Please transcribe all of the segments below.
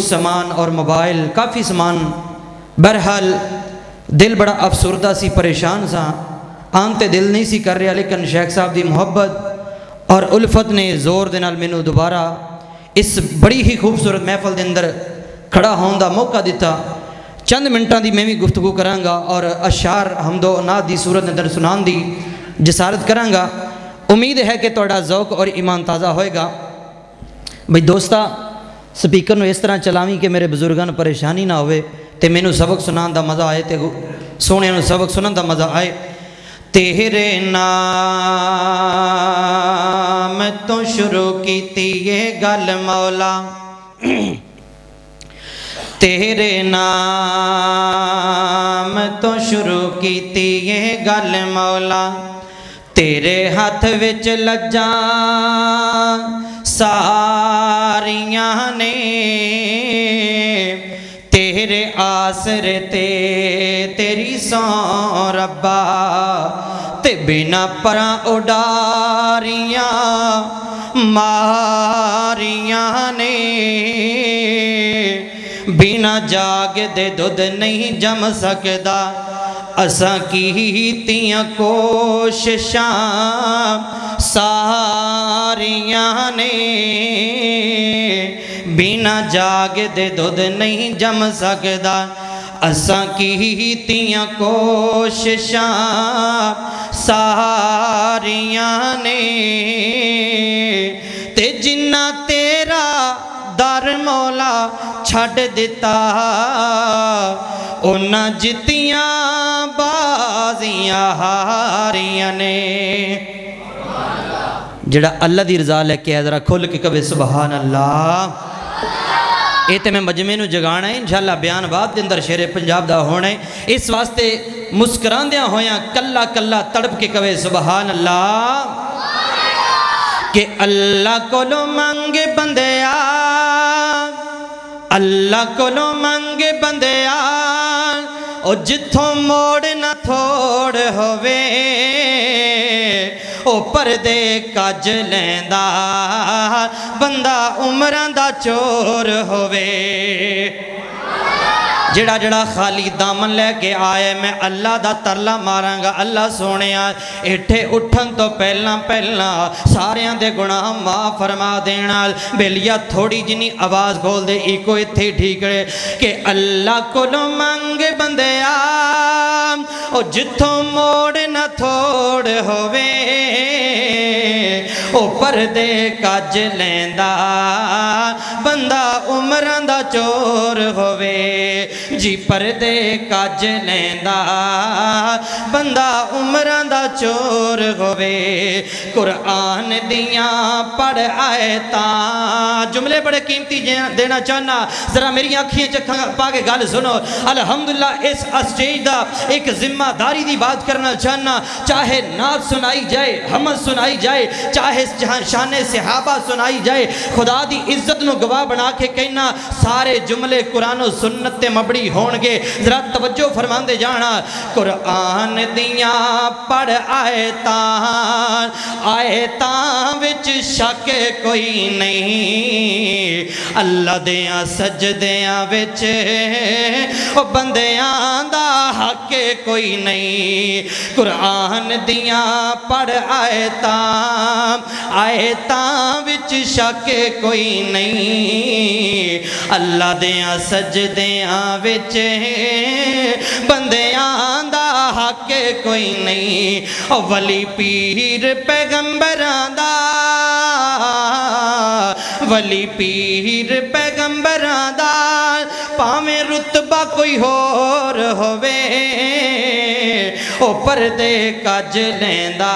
सामान और मोबाइल, काफ़ी सामान। बहरहाल, दिल बड़ा अफसुरदा सी, परेशान सा। आम तो दिल नहीं सी कर रहा, लेकिन शेख साहब की मुहब्बत और उल्फत ने ज़ोर के मैनू दोबारा इस बड़ी ही खूबसूरत महफल के अंदर खड़ा होने का मौका दिता। चंद मिनटा की मैं भी गुफ्तगु कराँगा और अशार हमदो नाद की सूरत अंदर सुनाने की जसारत कराँगा। उम्मीद है कि थोड़ा जौक और ईमान ताज़ा होएगा। बई दोस्ता स्पीकर इस तरह चलावी कि मेरे बजुर्गों परेशानी ना हो मैनू सबक सुना का मज़ा आए तो सोने सबक सुनने का मज़ा आए तेरे नाम तो शुरू की ये गल मौला तेरे नाम तो शुरू की ये गल मौला तेरे हाथ विच लज्जा सारियाँ ने तेरे आसरे ते तेरी सौ रब्बा ते बिना परा उडारियाँ मारियाँ ने बिना जाग दे दुध नहीं जम सकता असा कीतियाँ कोशिशां सारिया ने। बिना जाग दे दुध नहीं जम सकता असा कीतियाँ कोशिशां सारिया ने। ते जिन्ना तेरा दर मौला छड़ दिता जितिया बाजियाँ हारियाँ ने। जड़ा अल्लाह की रजा लैके आया जरा खुल के कवे सुबहान अल्लाह ये तो मैं मजमे जगाना है इंशाला बयान बाद के अंदर शेरे पंजाब का होना है इस वास्ते मुस्कराद्या होया कला कला तड़प के कवे सुबहान अल्लाह के अल्लाह को मंगे बंदे अल्लाह को मंगे बंदे जिथों मोड़ न थोड़ होवे ओ परदे कज लेंदा बंदा उम्र दा चोर होवे जड़ा जड़ा खाली दामन लैके आए, मैं अल्लाह का तरला मारांगा, अल्लाह सोने इठे उठन तो पहला पहला सारिया के गुणा माँ फरमा देना। बेलिया थोड़ी जिनी आवाज़ बोल दे इको इतने ठीक है कि अल्लाह को मंग बंदे जिथों मोड़ न थोड़ होवे। ओ परदे कज लेंदा। बंदा उम्र दा चोर होवे, जी परदे कज लेंदा। बंदा उम्र दा चोर होवे, कुरान दियाँ पढ़ आए जुमले बड़े कीमती देना चाहना जरा मेरी अखियाँ च पा के गल सुनो। अलहमदुल्ला इस स्टेज का एक ज़िम्मेदारी की बात करना चाहना चाहे नात सुनाई जाए हमद सुनाई जाए, चाहे शान सिहाबा सुनाई जाए, खुदा की इज़्ज़त न गवाह बना के कहना, सारे जुमले कुरानो सुन्नत मबड़ी होंगे जरा तवज्जो फरमाते जाना कुरान दिया पढ़ आए आए विच शक कोई नहीं। अल्लाह दिया सजदिया बिच बंदियाँ दा हक कोई नहीं। कुरान दिया पढ़ आए आए विच शक कोई नहीं अल्लाह दिया सजदिया बिच बंदियाँ दा हक कोई नहीं वली पीर पैगंबर दा वली पीर पैगंबर दा भावें रुतबा कोई होर होवे ओ परदे कज लेंदा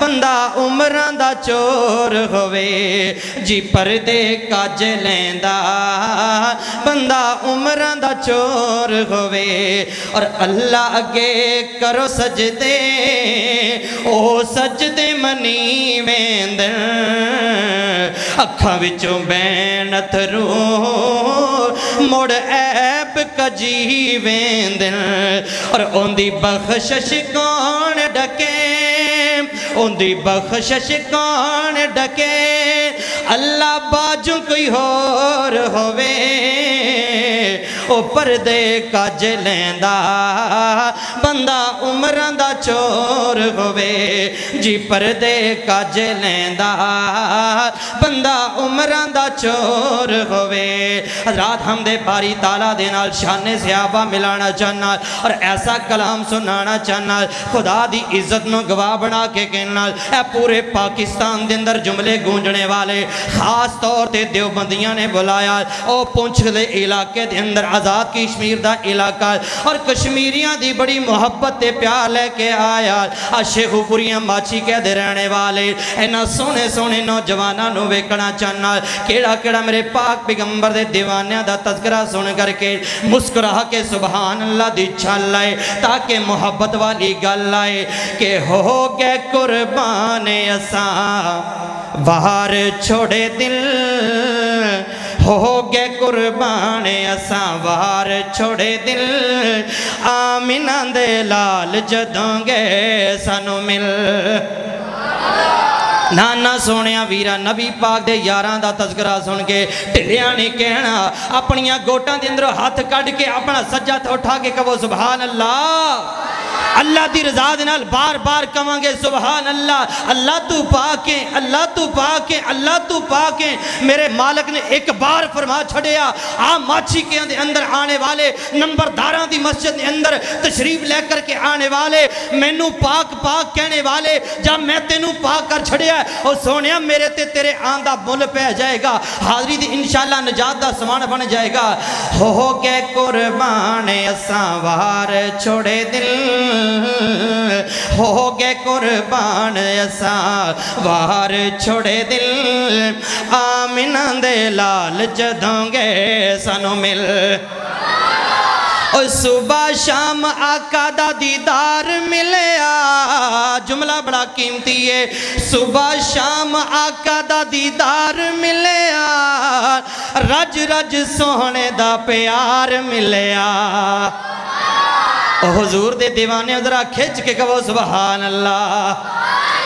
बंदा उम्र चोर होवे जी परदे कज लेंदा बंदा उम्र चोर होवे और अल्लाह अगे करो सजदे ओ सजदे मनी वेंद अखा बिचों बैन थरू मुड़ ऐब कजी वेंद और बख्शश कौन डके बख्शश कौन डके अल्लाह बाजू कोई होर होवे ओ परदे कज लेंदा बंदा उमरां दा चोर होवे जी परदे कज लेंदा बंदा उमरां दा चोर होवे रात हम दे बारी ताला दे नाल शाने सियाबा मिलाना चाहना और ऐसा कलाम सुनाना चाहना खुदा दी इज़्ज़त नु गवाह बना के कहना ए पूरे पाकिस्तान दे अंदर जुमले गूंजने वाले खास तौर ते देवबंदियाँ ने बुलाया ओ पुंछ दे इलाके दे अंदर आज़ाद कश्मीर का इलाका और कश्मीरियों की बड़ी मुहब्बत ते प्यार लेके आया आ शेखुपुरिया माछी कहते रहने वाले इन्होंने सोहने सोहने नौजवानों वेखना चाहना केड़ा केड़ा मेरे पाक पैगंबर के दीवानिया का तस्करा सुन करके मुस्कुरा के सुबहान अल्लाह की छल आए ताकि मुहब्बत वाली गल आए कि हो गए कुर्बान असा। बाहर छोड़े दिल हो गए कुर्बान असा वार छोड़े दिल आमिना दे लाल जदों गए सानू मिल नाना सोने वीरा नबी पाक दे यारां तस्करा सुन के ढिलिया नहीं कहना अपनिया गोटां दे अंदरों हथ कढ़ के अपना सज्जा तो उठा के कहो सुभान अल्लाह अल्लाह की रजा बार बार कवांगे सुबहान अल्लाह अल्लाह तू पाके अल्लाह तू पाके अल्लाह तू पाके मेरे मालक ने एक बार फरमा छड़िया, आ माछी के अंदर आने वाले नंबरदारा की मस्जिद के अंदर तशरीफ़ लेकर के आने वाले, मैनू पाक पाक कहने वाले जब मैं तेनू पाक कर छड़िया और सोने मेरे ते तेरे आन का मुल पै जाएगा, हाजरी दी इंशाल्लाह नजात का समान बन जाएगा। हो के कुर्बान असा वार छोड़े दिल। हो गए कुर्बान असा वार छोड़े दिल आमिना दे लाल जदों गए सानू मिल सुबह शाम आका दा दीदार मिलया जुमला बड़ा कीमती है सुबह शाम आका दा दीदार मिलया रज रज सोहने दा प्यार मिलया हजूर दे दीवाने उधर खिंच के कहो सुबहान अल्लाह।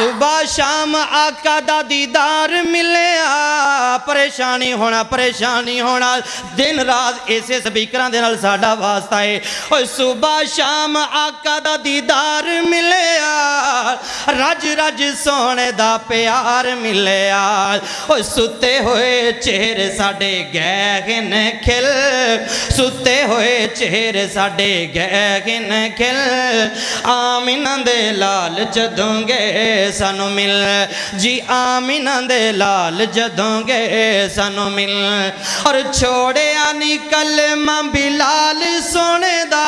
सुबह शाम आका दा दीदार मिले परेशानी होना परेशानी होना दिन रात ऐसे स्पीकर साडा वास्ता है और सुबह शाम आका दा दीदार मिले रज रज सोने दा प्यार मिले और सुते हुए चेहरे साडे गहन खिल सुते हुए चेहरे साडे गहन खिल आमिना दे लाल जदोंगे सानू मिल। जी आमिना दे लाल जदों गए सानू मिल। और छोड़िया नी कलमा बिलाल सोने दा।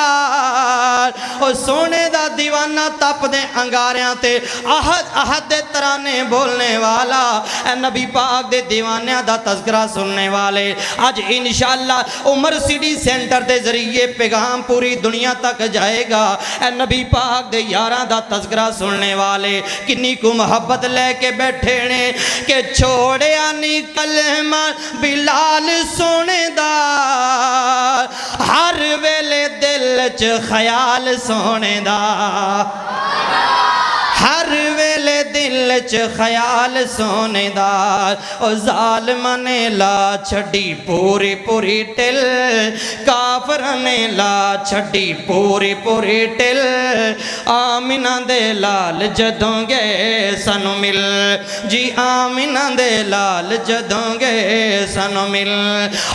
और सोने दा दीवाना तपदे अंगारियाँ ते। आहद दे तराने बोलने वाला नबी पाक दे दीवानिया दा तस्करा सुनने वाले। अज इंशाल्लाह उमर सिटी सेंटर दे ज़रिए पैगाम पूरी दुनिया तक जाएगा। ए नबी पाक दे यारां दा तस्करा सुनने वाले। किन्नी को मोहब्बत लेके बैठे ने के छोड़िया नी कलमा बिलाल सोने हर वेले दिल च ख्याल सोने हर दिल च ख्याल सोने ओ जालम ने ला छड़ी पूरी पूरी टिल। काफर ने ला छड़ी पूरी पूरी टिल। आमिना दे लाल जदों गए सानू मिल। जी आमिना दे लाल जदों गए सानू मिल।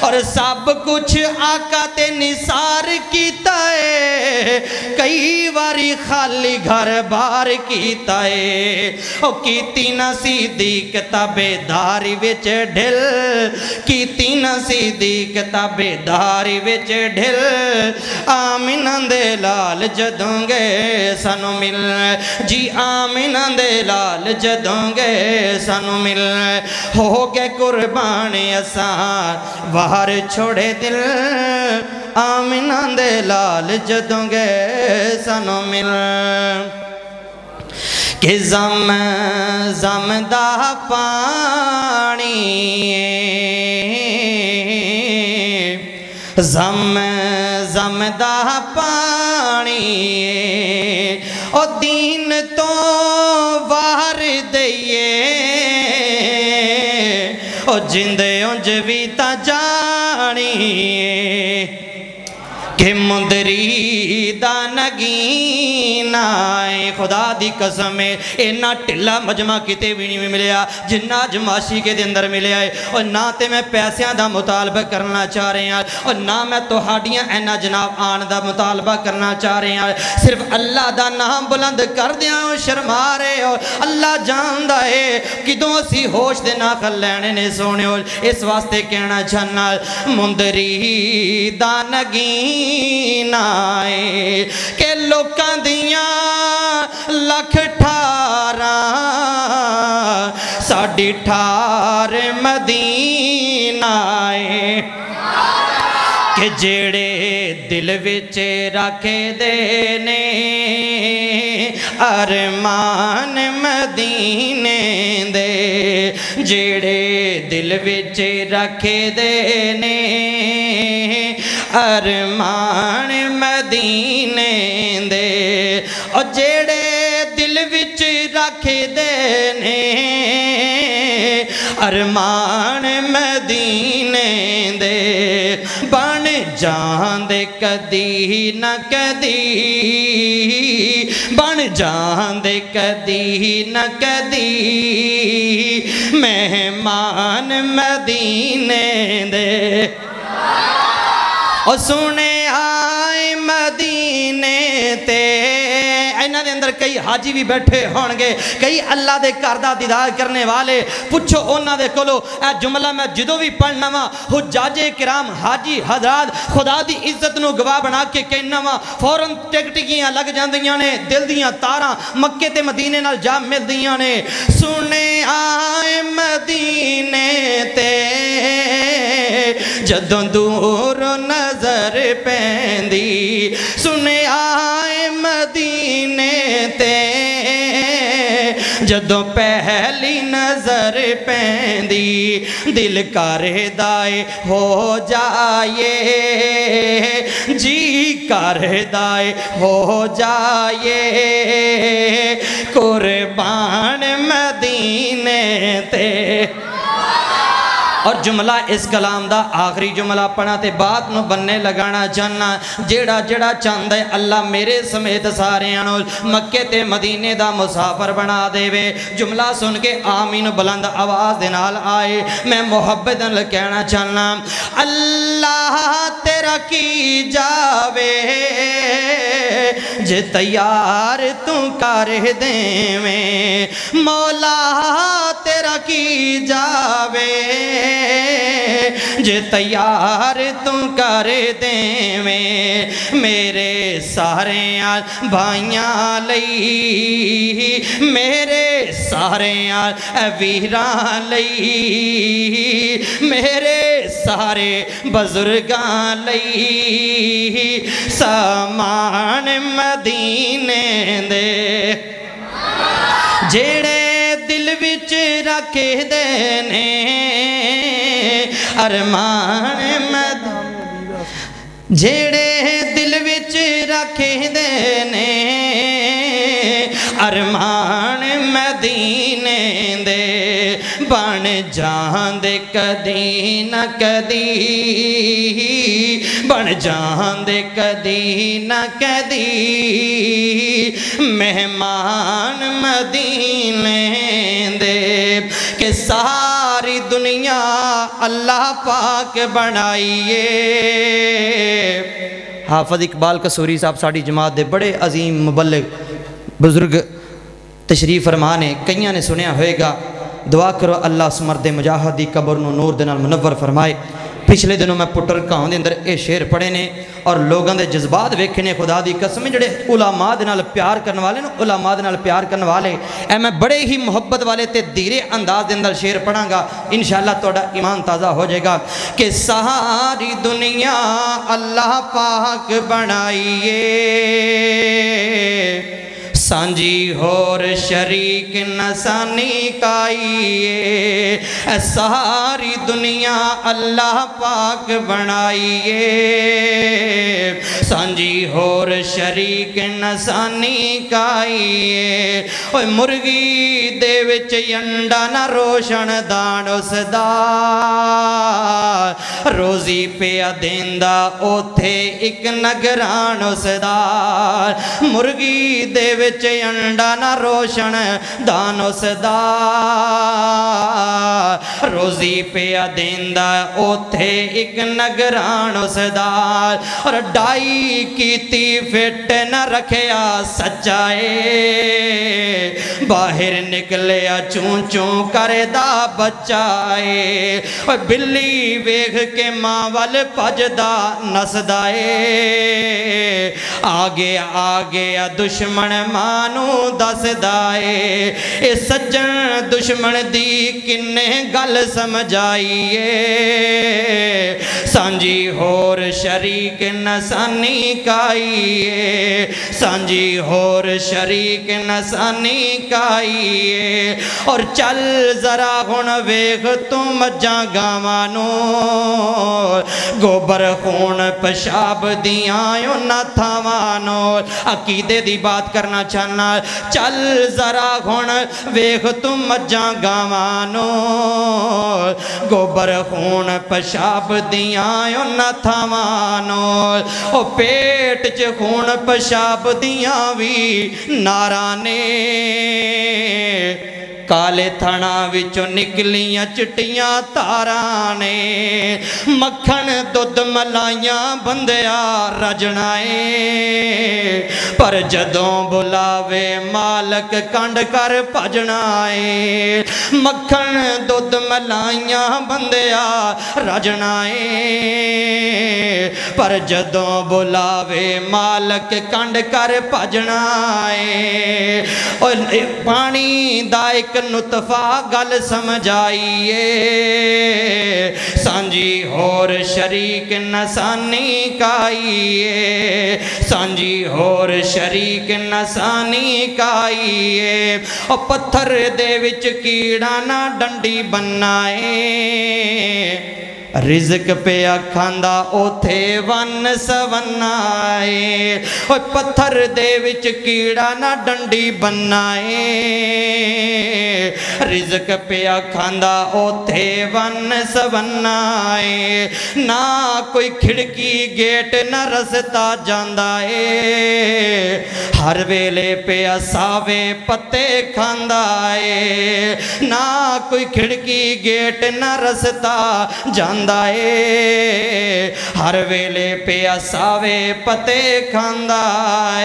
और सब कुछ आका ते निसार कीता है। कई बारी खाली घर बार कीता है। ओ कीती ना सीधी किताबेदारी विच ढिल कीती ना सीधी किताबेदारी विच ढिल आमिना दे लाल जदों गए सानू मिल जी आमिना दे लाल जदों गए सानू मिल हो गए कुर्बान असा बाहर छोड़े दिल आमिना कि जम जमदा पानी जम जमदा पानी ओ दीन तो बाहर दिए ओ जिंदे उंज भी ता जानी के मुंदरी दा नगीना है खुदा दी कसम है, इन्ना ढिला मजमा कित भी नहीं मिले जिन्ना जमाशी के अंदर मिले है। और ना तो मैं पैसों का मुतालबा करना चाह रहा और ना मैं तो इन्ना जनाब आन का मुतालबा करना चाह रहा सिर्फ़ अल्लाह का नाम बुलंद कर दिया शर्मा रहे हो अल्लाह जानता है कितों असी होश के कर लैने ने सोने इस वास्ते कहना चाहना, मुंदरी दा ਨਗੀਨਾ ਏ ਕਿ ਲੋਕਾਂ ਦੀਆਂ ਲੱਖ ਠਾਰਾਂ, ਸਾਡੀ ਠਾਰ ਮਦੀਨਾ ਏ ਕਿ ਜਿਹੜੇ ਦਿਲ ਵਿੱਚ ਰੱਖਦੇ ਨੇ, ਅਰਮਾਨ ਮਦੀਨੇ ਦੇ, ਜਿਹੜੇ ਦਿਲ ਵਿੱਚ ਰੱਖਦੇ ਨੇ ਅਰਮਾਨ ਮਦੀਨੇ ਦੇ। ਉਹ ਜਿਹੜੇ ਦਿਲ ਵਿੱਚ ਰੱਖਦੇ ਨੇ ਅਰਮਾਨ ਮਦੀਨੇ ਦੇ। ਬਣ ਜਾਂਦੇ ਕਦੀ ਨਾ ਕਦੀ, ਬਣ ਜਾਂਦੇ ਕਦੀ ਨਾ ਕਦੀ। ਮਹਿਮਾਨ ਮਦੀਨੇ ਦੇ। और सुने आए मदीने ते। इन्हों अंदर कई हाजी भी बैठे होंगे कई अल्लाह के घर का दीदार करने वाले। पुछो उन्होंने को जुमला, मैं जो भी पढ़ना वा हु जाजे किराम हाजी हजरात, खुदा की इज़्ज़त न गवाह बना के कहना वा, फ़ौरन टिकटिकियाँ लग जा ने, दिल दया तारा मक्के मदीने जा मिलदिया ने। सुने आए मदीने ते। ਜਦੋਂ ਦੂਰ ਨਜ਼ਰ ਪੈਂਦੀ ਸੁਣਿਆ ਏ ਮਦੀਨੇ ਤੇ ਜਦੋਂ ਪਹਿਲੀ ਨਜ਼ਰ ਪੈਂਦੀ ਦਿਲ ਕਰਦਾ ਏ ਹੋ ਜਾਏ ਜੀ ਕਰਦਾ ਏ ਹੋ ਜਾਏ ਕੁਰਬਾਨ ਮਦੀਨੇ ਤੇ और जुमला इस कलाम का आखिरी जुमला अपना तो बाद में बन्ने लगाना चाहना जेड़ा जड़ा चाहता है अल्लाह मेरे समेत सारियाँ मक्के ते मदीने का मुसाफर बना देवे। जुमला सुन के आमीन बुलंद आवाज़ के नाल आए। मैं मुहब्बत कहना चाहना अल्लाह तेरा की जावे? जे तैयार तू कर देवे, मौला तेरा की जावे? ज तैयार तू कर देवे, मेरे सारे भाइया मेरे सारे वीर मेरे सारे बजुर्ग समान मदीने दे, जेड़े दिल बिच रख देने ਅਰਮਾਨ ਮਦ ਜਿਹੜੇ ਦਿਲ ਵਿੱਚ ਰੱਖਦੇ ਨੇ, ਅਰਮਾਨ ਮਦੀਨੇ ਦੇ ਬਣ ਜਾਂਦੇ ਕਦੀ ਨਾ ਕਦੀ, ਬਣ ਜਾਂਦੇ ਕਦੀ ਨਾ ਕਦੀ। ਮਹਿਮਾਨ ਮਦੀਨੇ ਦੇ ਕਿ ਸਾਰੀ सारी दुनिया, अल्लाह पाक बनाइए। हाफज इकबाल कसूरी साहब साड़ी जमात के बड़े अजीम मुबलक बुज़ुर्ग, तशरीफ़ फरमा ने कई ने सुनिया होएगा, दुआ करो अल्लाह समर्द मुजाहद की कबर नूर के नाल मुनवर फरमाए। पिछले दिनों मैं पुटर घाव के अंदर ये शेर पढ़े ने और लोगों के जज्बात वेखे ने खुदा की कसम, जोड़े उलामा के प्यार करने वाले उलामा के प्यार करने वाले। ए मैं बड़े ही मुहब्बत वाले तो धीरे अंदाज के अंदर शेर पढ़ागा। इन शाला तो ईमान ताज़ा हो जाएगा कि सहारी दुनिया अल्लाह पाक बनाइए ਸਾਂਝੀ ਹੋਰ ਸ਼ਰੀਕ ਨਸਾਨੀ ਕਾਈਏ। ਐ ਸਾਰੀ ਦੁਨੀਆ ਅੱਲਾਹ ਪਾਕ ਬਣਾਈਏ। ਸਾਂਝੀ ਹੋਰ ਸ਼ਰੀਕ ਨਸਾਨੀ ਕਾਈਏ। ਓਏ ਮੁਰਗੀ ਦੇ ਵਿੱਚ ਅੰਡਾ ਨਾ ਰੋਸ਼ਨ ਦਾਣ ਉਸ ਦਾ रोजी पिया देंदा, ओथे एक नगरान उसदा मुर्गी दे अंडा ना रोशन, दान उसदा रोजी पिया देंदा, ओथे एक नगरान उसदा और डाई कीती फिट न रखिया सच्चाए। बाहर निकलिया चूं चूं करदा बचाए ओए बिल्ली वेख के मां वल भजदा नसदा ਏ ਆ ਗਿਆ ਆ ਗਿਆ ਦੁਸ਼ਮਣ ਮਾਂ ਨੂੰ ਦੱਸਦਾ ਏ ਇਹ ਸੱਜਣ ਦੁਸ਼ਮਣ ਦੀ ਕਿੰਨੇ ਗੱਲ ਸਮਝਾਈਏ ਸਾਂਝੀ ਹੋਰ ਸ਼ਰੀਕ ਨਸਾਨੀ ਕਾਈਏ ਸਾਂਝੀ ਹੋਰ ਸ਼ਰੀਕ ਨਸਾਨੀ ਕਾਈਏ ਔਰ ਚੱਲ ਜ਼ਰਾ ਹੁਣ ਵੇਖ ਤੂੰ ਮੱਝਾਂ ਗਾਵਾਂ ਨੂੰ गोबर, खून, पेशाब दिया ना थावानो अकीदे की बात करना चाहना, चल जरा हुन, वेख तू मज़ा गावानो गोबर, खून, पेशाब दिया थावानो ओ पेट च खून, पेशाब दिया भी नारा ने। ਕਾਲੇ ਥਣਾ ਵਿੱਚੋਂ ਨਿਕਲੀਆਂ ਚਿੱਟੀਆਂ ਧਾਰਾਂ ਨੇ। ਮੱਖਣ, ਦੁੱਧ, ਮਲਾਈਆਂ, ਬੰਦਿਆ ਰਜਣਾ ਏ ਪਰ ਜਦੋਂ ਬੁਲਾਵੇ ਮਾਲਕ, ਕੰਡ ਕਰ ਭਜਣਾ ਏ ਮੱਖਣ, ਦੁੱਧ, ਮਲਾਈਆਂ, ਬੰਦਿਆ ਰਜਣਾ ਏ ਪਰ ਜਦੋਂ ਬੁਲਾਵੇ ਮਾਲਕ, ਕੰਡ ਕਰ ਭਜਣਾ ਏ पानी का एक नुतफा गल आई ए सी होर शरीक नसानी काइए ए सी और शरीक नसानी काई पत्थर पथर विच कीड़ा न डंडी बनाए रिजक पे आखांदा, ओथे वन सवनाए। ओए पत्थर दे कीड़ा ना डंडी बनाए। रिजक पे आखांदा, ओथे वन सवनाए। ना कोई खिड़की, गेट, ना रसता जाता है हर वेले पे असावे पत्ते खांदा ए ना कोई खिड़की, गेट, ना रसता जांदा ਜਾਂਦਾ ਏ ਹਰ ਵੇਲੇ ਪਿਆ ਸਾਵੇ ਪਤੇ ਖਾਂਦਾ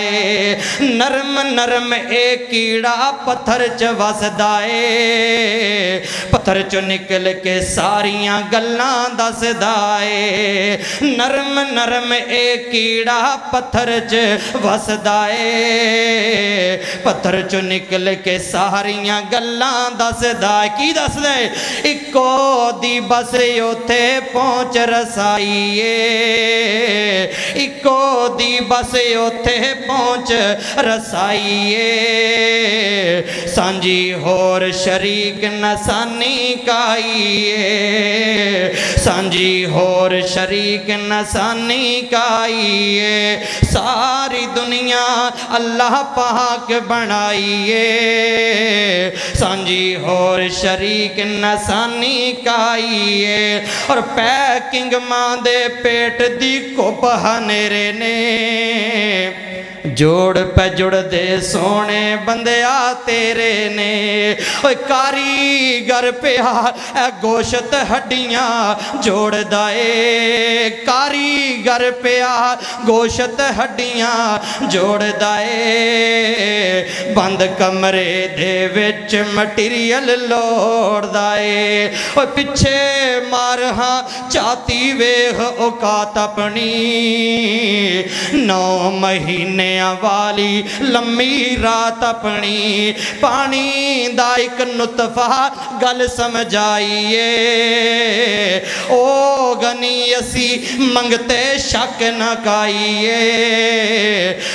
ਏ ਨਰਮ ਨਰਮ ਇਹ ਕੀੜਾ ਪੱਥਰ 'ਚ ਵਸਦਾ ਏ ਪੱਥਰ 'ਚੋਂ ਨਿਕਲ ਕੇ ਸਾਰੀਆਂ ਗੱਲਾਂ ਦੱਸਦਾ ਏ ਨਰਮ ਨਰਮ ਇਹ ਕੀੜਾ ਪੱਥਰ 'ਚ ਵਸਦਾ ਏ ਪੱਥਰ 'ਚੋਂ ਨਿਕਲ ਕੇ ਸਾਰੀਆਂ ਗੱਲਾਂ ਦੱਸਦਾ ਕੀ ਦੱਸਦਾ ਏ ਇੱਕੋ ਦੀ ਬਸ ਉਥੇ पहुँच रसाइए। इको दी बस उथे पहुँच रसाइए। सांझी होर शरीक नसानी काइए। सांझी होर शरीक नसानी काइए। सारी दुनिया अल्लाह पाक बनाइए। सांझी होर शरीक नसानी काइए। ਔਰ ਪੈਕਿੰਗ ਮਾਂ ਦੇ ਪੇਟ ਦੀ ਕੁੱਪ ਹਨੇਰੇ ਨੇ। ਜੋੜ ਪੈ ਜੁੜਦੇ ਸੋਹਣੇ ਬੰਦਿਆ ਤੇਰੇ ਨੇ। ਓਏ ਕਾਰੀਗਰ ਪਿਆ, ਐ ਗੋਸ਼ਤ ਹੱਡੀਆਂ ਜੋੜਦਾ ਏ। ਕਾਰੀਗਰ ਪਿਆ, ਗੋਸ਼ਤ ਹੱਡੀਆਂ ਜੋੜਦਾ ਏ। ਬੰਦ ਕਮਰੇ ਦੇ ਵਿੱਚ ਮਟੀਰੀਅਲ ਲੋੜਦਾ ਏ। ਓਏ ਪਿੱਛੇ ਮਾਰ ਹਾਂ, ਚਾਤੀ ਵੇਖ, ਔਕਾਤ ਆਪਣੀ। ਨੌ ਮਹੀਨੇ ਵਾਲੀ ਲੰਮੀ ਰਾਤ ਆਪਣੀ ਪਾਣੀ ਦਾ ਇੱਕ ਨੁਤਫਾ ਗੱਲ ਸਮਝਾਈਏ ਓ लोग नहीं असी मंगते शक न काइए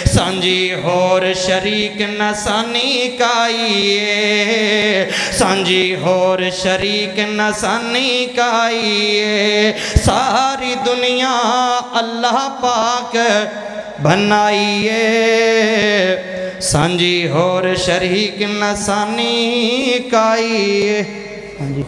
सांझी होर शरीक न सानी काइए सांझी होर शरीक न सानी काइए सारी दुनिया अल्लाह पाक बनाइए सांझी होर शरीक नसानी सानी काइए हाँ जी